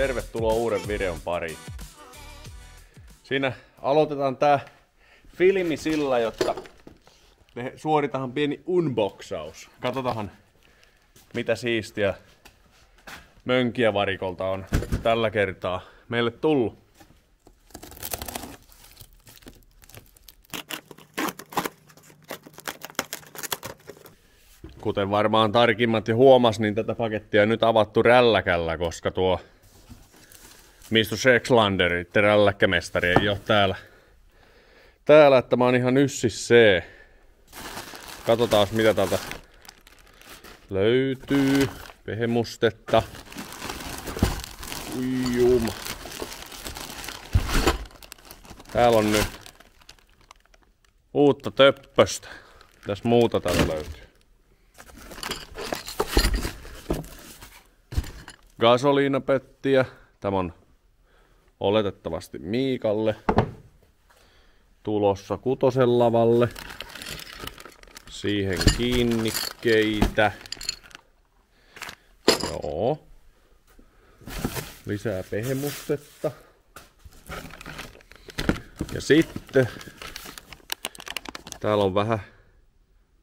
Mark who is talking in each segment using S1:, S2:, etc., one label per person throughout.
S1: Tervetuloa uuden videon pariin. Siinä aloitetaan tää filmi sillä, jotta me suoritahan pieni unboxaus. Katsotahan mitä siistiä mönkiä varikolta on tällä kertaa meille tullut. Kuten varmaan tarkimmat jo huomas, niin tätä pakettia on nyt avattu rälläkällä, koska tuo Mr. Sexlander, rälläkkämestari, ei ole täällä. Täällä, että mä oon ihan yssissee. Katsotaan mitä täältä löytyy. Pehemustetta. Uijum. Täällä on nyt uutta töppöstä. Tässä muuta täällä löytyy? Gasoliinapöttiä. Tämä on oletettavasti Miikalle. Tulossa kutosen lavalle. Siihen kiinnikkeitä. Joo. Lisää pehemustetta. Ja sitten täällä on vähän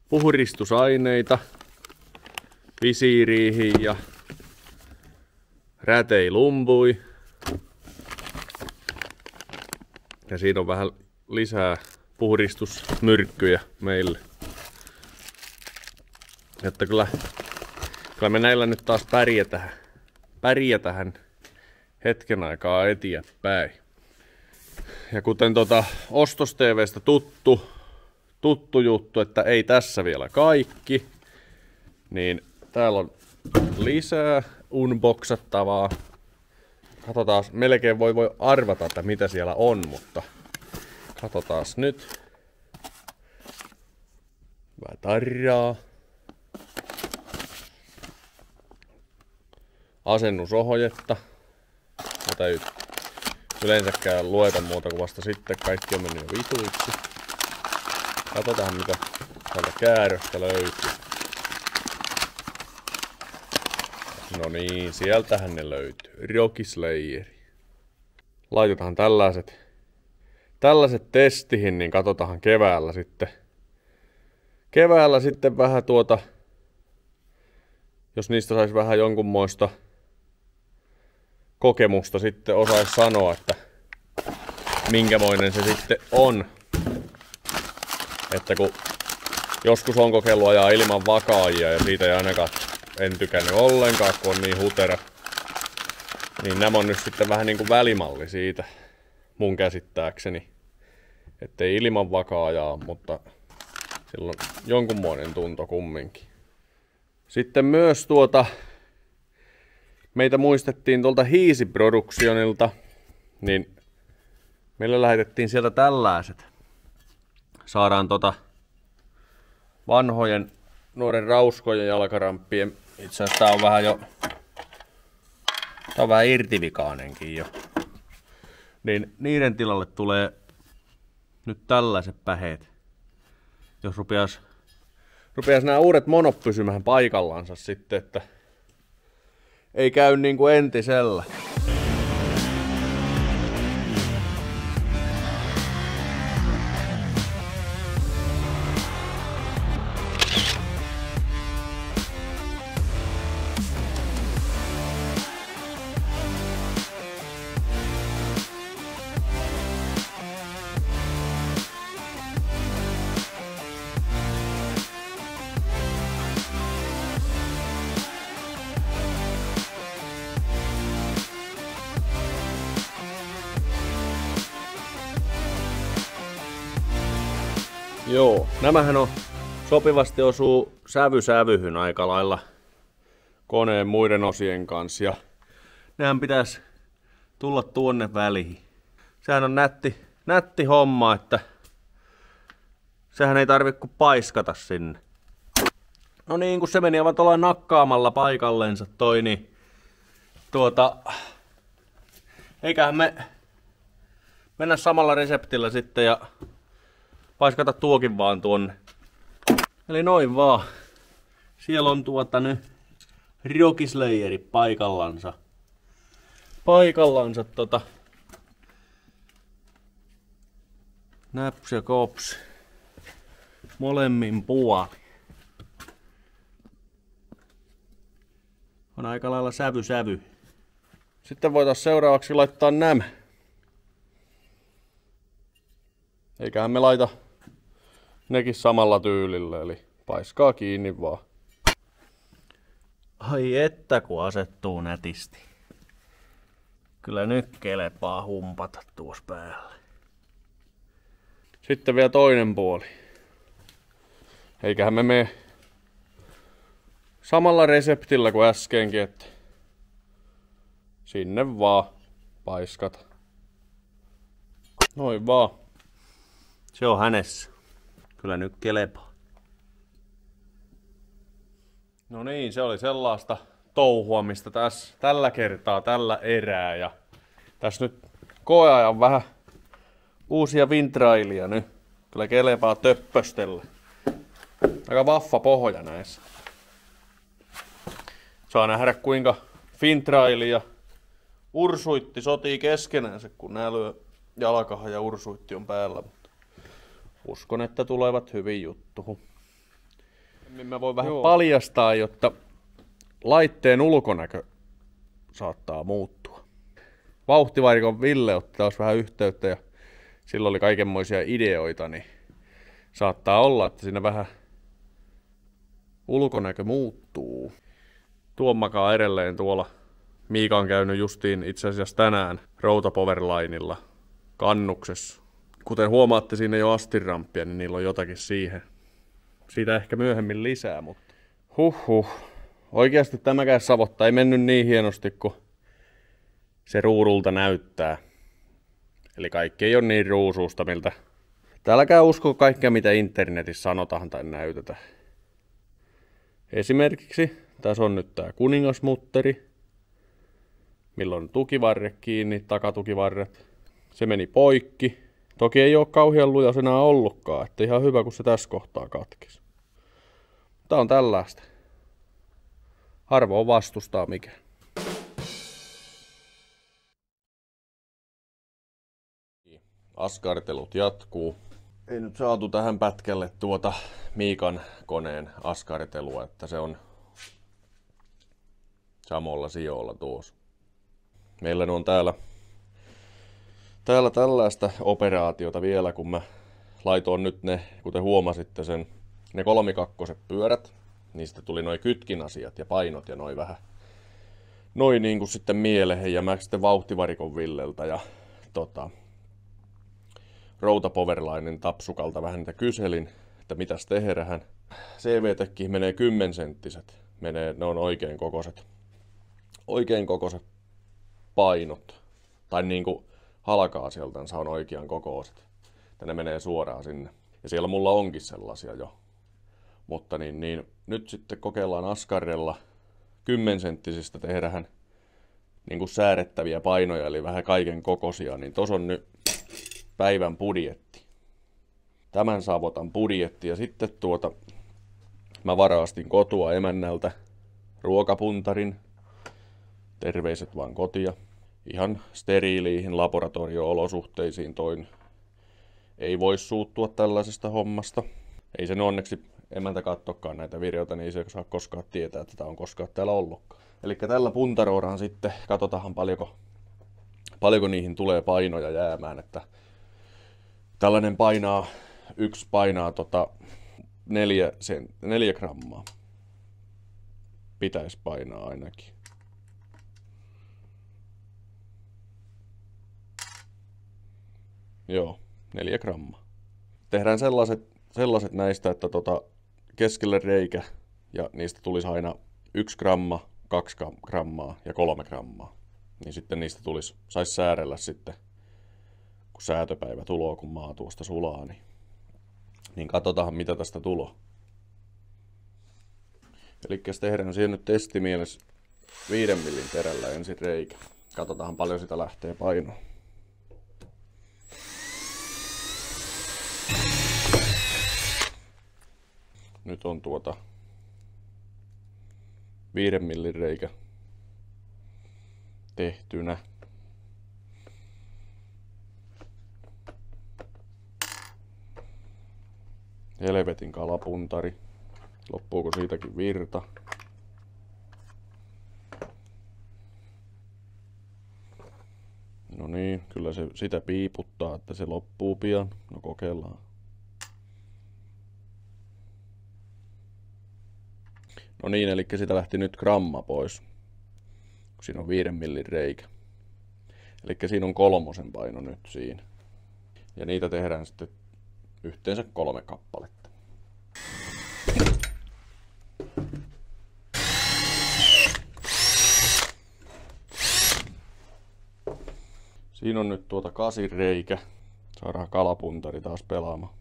S1: puhdistusaineita visiiriihin ja räteilumpui. Ja siinä on vähän lisää puhdistusmyrkkyjä meille. Että kyllä, kyllä me näillä nyt taas pärjätään, pärjätään hetken aikaa eteenpäin. Ja kuten tota Ostos TVstä tuttu, tuttu juttu, että ei tässä vielä kaikki, niin täällä on lisää unboxattavaa. Katsotaan, melkein voi, voi arvata, että mitä siellä on, mutta katsotaan nyt. Vähän tarraa. Asennusohjetta. Jota ei yleensäkään lueta muuta kuin vasta sitten kaikki on mennyt jo vituiksi. Katsotaan mitä täältä kääröstä löytyy. No niin, sieltähän ne löytyy. Rocky Slayeri. Laitetaan tällaiset, tällaiset testihin, niin katsotaan keväällä sitten. Keväällä sitten vähän tuota, jos niistä saisi vähän jonkunmoista kokemusta sitten osaisi sanoa, että minkämoinen se sitten on. Että kun joskus on kokeillut ajaa ilman vakaajia ja siitä ei ainakaan en tykännyt ollenkaan, kun on niin hutera. Niin nämä on nyt sitten vähän niin kuin välimalli siitä, mun käsittääkseni. Ettei ilman vakaajaa, mutta sillä on jonkunmoinen tunto kumminkin. Sitten myös tuota, meitä muistettiin tuolta Hiisi Productionilta, niin meille lähetettiin sieltä tällaiset. Saadaan tota vanhojen nuoren rauskojen jalkaramppien itse asiassa tää on vähän jo... Tää on vähän irtivikaanenkin jo. Niin niiden tilalle tulee nyt tällaiset päheet. Jos rupeas, rupeas nämä uudet monot pysymään paikallansa sitten, että ei käy niin kuin entisellä. Joo, nämähän on sopivasti osuu sävy sävyhyn aika lailla koneen muiden osien kanssa ja nehän pitäisi tulla tuonne väliin. Sehän on nätti, nätti homma, että sehän ei tarvi kuin paiskata sinne. No niin, kun se meni aivan tuolla nakkaamalla paikallensa toi, niin tuota, eiköhän me mennä samalla reseptillä sitten ja paiskata tuokin vaan tuonne. Eli noin vaan. Siellä on tuota nyt Rocky Slayeri paikallansa. paikallansa tota Naps ja kops molemmin puoli. On aika lailla sävy sävy. Sitten voitaisiin seuraavaksi laittaa nämä. Eiköhän me laita nekin samalla tyylillä, eli paiskaa kiinni vaan. Ai että kun asettuu nätisti. Kyllä nyt kelepaa humpata tuossa päällä. Sitten vielä toinen puoli. Eiköhän me mene samalla reseptillä kuin äskenkin, että sinne vaan paiskat. Noin vaan. Se on hänessä. Kyllä nyt kelepaa. No niin, se oli sellaista touhua, mistä tässä tällä kertaa, tällä erää. Ja tässä nyt koeajan vähän uusia vintrailia nyt. Kyllä kelepaa töppöstellä. Aika vaffa pohja näissä. Saa nähdä kuinka Fintraili ja Ursuitti sotii keskenänsä, kun nää lyö jalkahan ja Ursuitti on päällä. Mutta uskon, että tulevat hyvin juttuun. Mä voin vähän Joo. paljastaa, jotta laitteen ulkonäkö saattaa muuttua. Vauhtivarikon Ville otti taas vähän yhteyttä ja silloin oli kaikenmoisia ideoita, niin saattaa olla, että siinä vähän ulkonäkö muuttuu. Tuomakaa edelleen tuolla. Miika on käynyt justiin itse asiassa tänään Routa Powerlineilla kannuksessa. Kuten huomaatte siinä jo astinramppia, niin niillä on jotakin siihen. Siitä ehkä myöhemmin lisää, mutta huh. Oikeasti tämäkään savotta ei mennyt niin hienosti kuin se ruudulta näyttää. Eli kaikki ei ole niin ruusuusta, miltä Täälläkään usko kaikkea, mitä internetissä sanotaan tai näytetään. Esimerkiksi tässä on nyt tämä kuningasmutteri, milloin tukivarre kiinni, takatukivarret. Se meni poikki. Toki ei ole kauhean luja enää ollutkaan, että ihan hyvä, kun se tässä kohtaa katkesi. Tämä on tällaista. Harvoin vastustaa mikä. Askartelut jatkuu ei nyt saatu tähän pätkälle tuota Miikan koneen askartelua, että se on samalla sijoilla tuossa. Meillä on täällä, täällä tällaista operaatiota vielä, kun mä laitoin nyt ne, kuten huomasitte sen, ne kolmikakkoset pyörät. Niistä tuli noin kytkin asiat ja painot ja noin vähän noin niin kuin sitten mielehen ja mä sitten vauhtivarikon Villeltä ja tota, Routa Powerlinen tapsukalta vähän niitä kyselin, että mitäs tehdään. CV-tekki menee 10 senttiset. Menee, ne on oikein kokoiset. Oikein kokoiset painot. Tai niin kuin halkaa sieltä on oikean kokoiset. Että ne menee suoraan sinne. Ja siellä mulla onkin sellaisia jo. Mutta niin, niin nyt sitten kokeillaan askarrella 10 senttisistä tehdään niin kuin säädettäviä painoja, eli vähän kaiken kokoisia, niin tos on nyt päivän budjetti. Tämän saavutan budjetti ja sitten tuota, mä varaastin kotua emännältä ruokapuntarin. Terveiset vaan kotia. Ihan steriiliihin laboratorio-olosuhteisiin toin. Ei voi suuttua tällaisesta hommasta. Ei sen onneksi emäntä kattokaan näitä videoita, niin ei se saa koskaan tietää, että tämä on koskaan täällä ollutkaan. Eli tällä puntaroidaan sitten, katsotaan paljonko, paljonko niihin tulee painoja jäämään, että Tällainen painaa, yksi painaa tota neljä, sen, neljä grammaa. Pitäisi painaa ainakin. Joo, neljä grammaa. Tehdään sellaiset, sellaiset näistä, että tota, keskelle reikä ja niistä tulisi aina yksi gramma, kaksi grammaa ja kolme grammaa. Niin sitten niistä tulisi, saisi säädellä sitten kun säätöpäivä tuloa, kun maa tuosta sulaa, niin, niin katsotaan mitä tästä tulo. Eli tehdään siihen nyt testimielessä viiden millin terällä ensin reikä. Katsotaan paljon sitä lähtee painoa. nyt on tuota 5 millin reikä tehtynä. Helvetin kalapuntari. Loppuuko siitäkin virta? No niin, kyllä se sitä piiputtaa, että se loppuu pian. No kokeillaan. No niin, eli sitä lähti nyt gramma pois. Siinä on viiden millin reikä. Eli siinä on kolmosen paino nyt siinä. Ja niitä tehdään sitten yhteensä kolme kappaletta. Siinä on nyt tuota kasin reikä. Saadaan kalapuntari taas pelaamaan.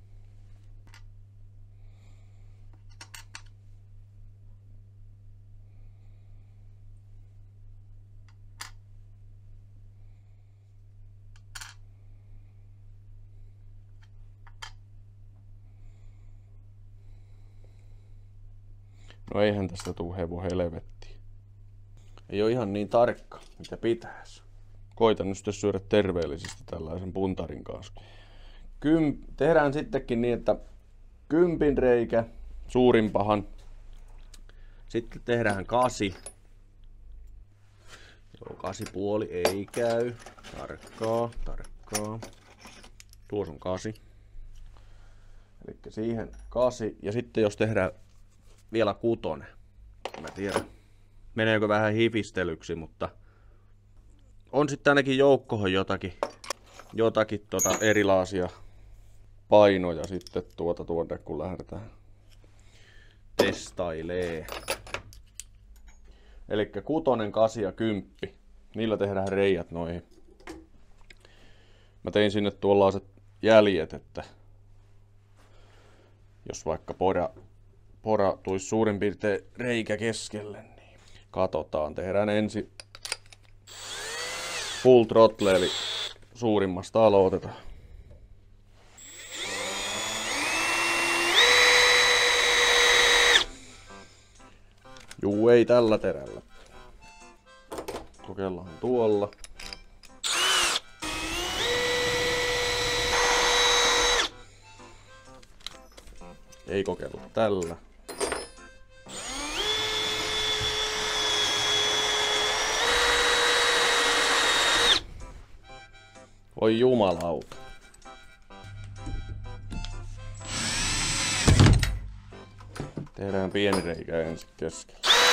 S1: No eihän tästä tuu hevo helvetti. Ei ole ihan niin tarkka, mitä pitäisi. Koitan nyt sitten syödä terveellisesti tällaisen puntarin kanssa. Kym, tehdään sittenkin niin, että kympin reikä suurimpahan. Sitten tehdään kasi. Joo, kasi puoli ei käy. Tarkkaa, tarkkaa. Tuossa on kasi. Eli siihen kasi. Ja sitten jos tehdään vielä kutonen. Mä tiedän, meneekö vähän hifistelyksi, mutta on sitten ainakin joukkoon jotakin, jotakin tota erilaisia painoja sitten tuota tuonne, kun lähdetään testailee. Eli kutonen, kasi ja kymppi. Niillä tehdään reijät noihin. Mä tein sinne tuollaiset jäljet, että jos vaikka pora pora tuisi suurin piirtein reikä keskelle, niin katsotaan. Tehdään ensin full throttle, eli suurimmasta aloitetaan. Juu, ei tällä terällä. Kokeillaan tuolla. Ei kokeilla tällä. Voi jumalauta. Tehdään pieni reikä ensin keskellä.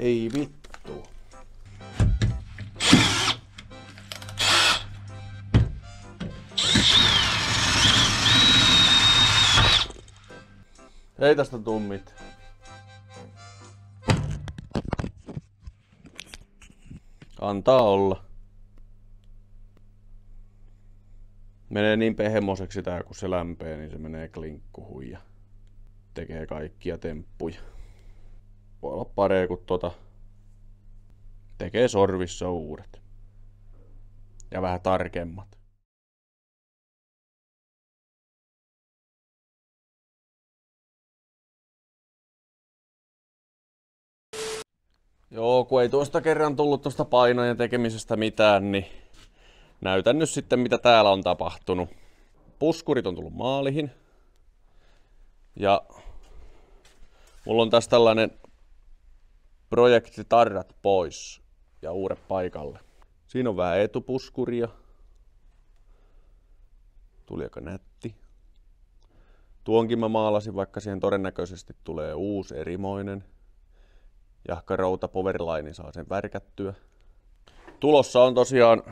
S1: Ei vittu. Ei tästä tuu mitään. Antaa olla. Menee niin pehemoseksi tää kun se lämpee, niin se menee klinkkuhun ja tekee kaikkia temppuja voi olla paree, kun tota tekee sorvissa uudet. Ja vähän tarkemmat. Joo, kun ei tuosta kerran tullut tuosta painojen tekemisestä mitään, niin näytän nyt sitten mitä täällä on tapahtunut. Puskurit on tullut maalihin. Ja mulla on tässä tällainen projekti tarrat pois ja uudet paikalle. Siinä on vähän etupuskuria. Tuli aika nätti. Tuonkin mä maalasin, vaikka siihen todennäköisesti tulee uusi erimoinen. Jahka Routa Powerline saa sen värkättyä. Tulossa on tosiaan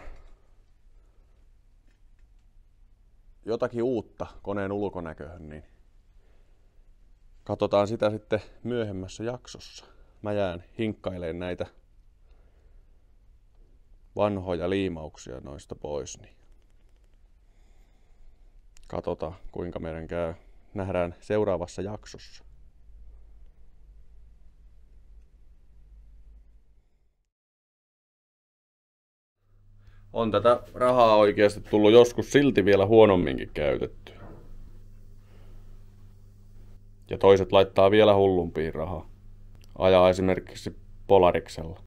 S1: jotakin uutta koneen ulkonäköön, niin katsotaan sitä sitten myöhemmässä jaksossa mä jään hinkkailemaan näitä vanhoja liimauksia noista pois, niin Katsotaan kuinka meidän käy. Nähdään seuraavassa jaksossa. On tätä rahaa oikeasti tullut joskus silti vielä huonomminkin käytetty. Ja toiset laittaa vielä hullumpiin rahaa. Ajaa esimerkiksi Polariksella.